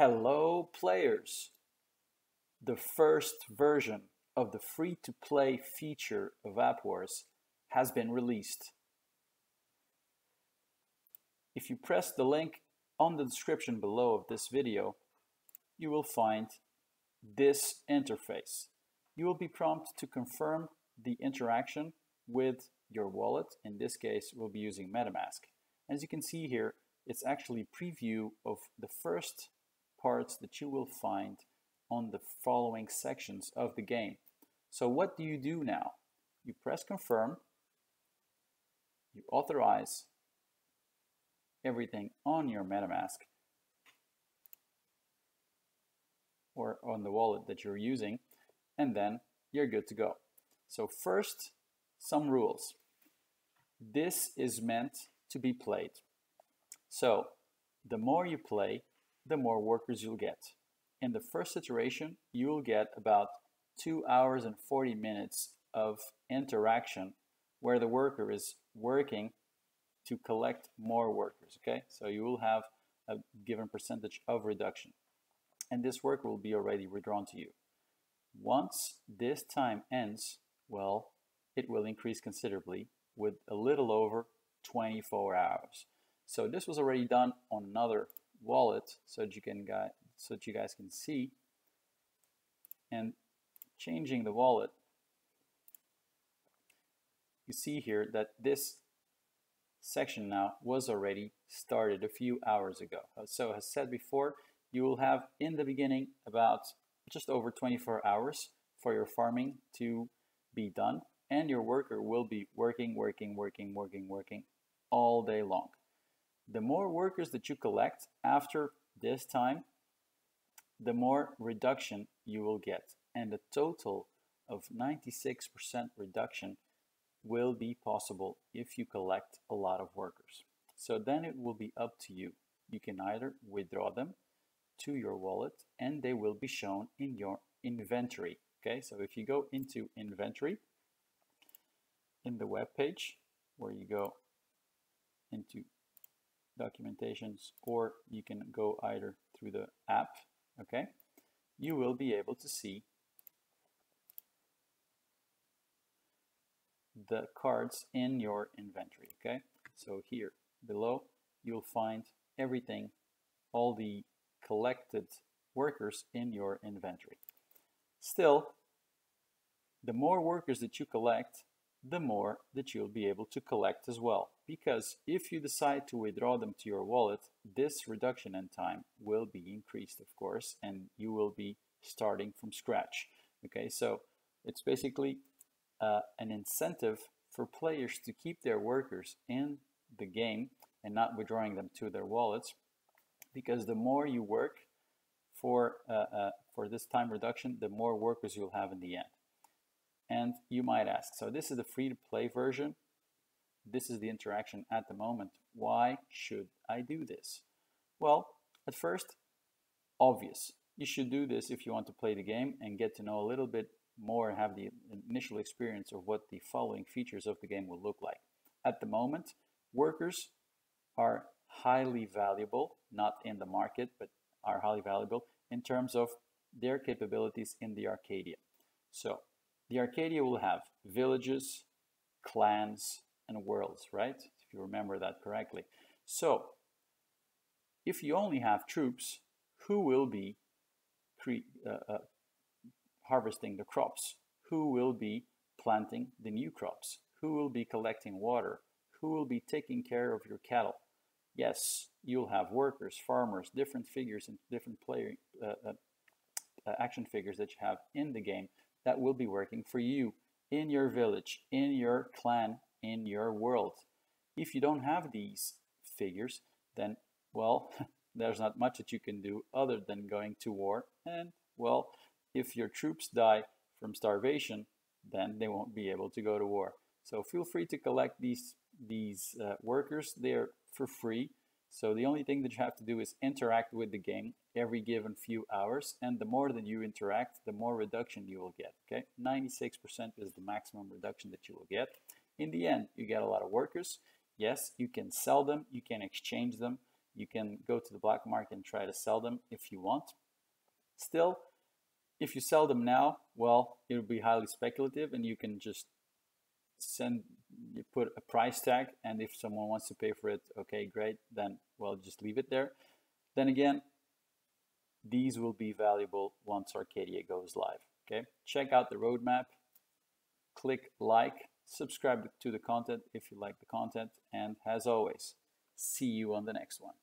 Hello players! The first version of the free-to-play feature of APWars has been released. If you press the link on the description below of this video, you will find this interface. You will be prompted to confirm the interaction with your wallet. In this case, we'll be using MetaMask. As you can see here, it's actually preview of the first parts that you will find on the following sections of the game. So what do you do now? You press confirm, you authorize everything on your MetaMask or on the wallet that you're using, and then you're good to go. So first, some rules. This is meant to be played. So the more you play, the more workers you'll get. In the first iteration, you'll get about 2 hours and 40 minutes of interaction where the worker is working to collect more workers, okay? So you will have a given percentage of reduction. And this work will be already redrawn to you. Once this time ends, well, it will increase considerably with a little over 24 hours. So this was already done on another wallet so that you can so that you guys can see. And changing the wallet you see here that this section now was already started a few hours ago. Uh, so as said before you will have in the beginning about just over 24 hours for your farming to be done and your worker will be working working working working working all day long the more workers that you collect after this time, the more reduction you will get. And a total of 96% reduction will be possible if you collect a lot of workers. So then it will be up to you. You can either withdraw them to your wallet and they will be shown in your inventory. Okay, so if you go into inventory in the web page where you go into documentations or you can go either through the app okay? You will be able to see the cards in your inventory okay? So here below you'll find everything all the collected workers in your inventory. Still the more workers that you collect the more that you'll be able to collect as well. Because if you decide to withdraw them to your wallet, this reduction in time will be increased, of course, and you will be starting from scratch. Okay, so it's basically uh, an incentive for players to keep their workers in the game and not withdrawing them to their wallets because the more you work for, uh, uh, for this time reduction, the more workers you'll have in the end. And you might ask, so this is the free to play version. This is the interaction at the moment. Why should I do this? Well, at first, obvious. You should do this if you want to play the game and get to know a little bit more have the initial experience of what the following features of the game will look like. At the moment, workers are highly valuable, not in the market, but are highly valuable in terms of their capabilities in the Arcadia. So the Arcadia will have villages, clans, and worlds, right? If you remember that correctly. So, if you only have troops, who will be uh, uh, harvesting the crops? Who will be planting the new crops? Who will be collecting water? Who will be taking care of your cattle? Yes, you'll have workers, farmers, different figures and different player uh, uh, uh action figures that you have in the game that will be working for you in your village, in your clan, in your world. If you don't have these figures, then, well, there's not much that you can do other than going to war. And, well, if your troops die from starvation, then they won't be able to go to war. So feel free to collect these, these uh, workers. They're for free. So the only thing that you have to do is interact with the game every given few hours. And the more that you interact, the more reduction you will get. Okay, 96% is the maximum reduction that you will get. In the end, you get a lot of workers. Yes, you can sell them, you can exchange them, You can go to the black market and try to sell them if you want. Still, if you sell them now, well, it'll be highly speculative and you can just send you put a price tag and if someone wants to pay for it okay great then well just leave it there. Then again these will be valuable once arcadia goes live okay? Check out the roadmap click like subscribe to the content if you like the content and as always see you on the next one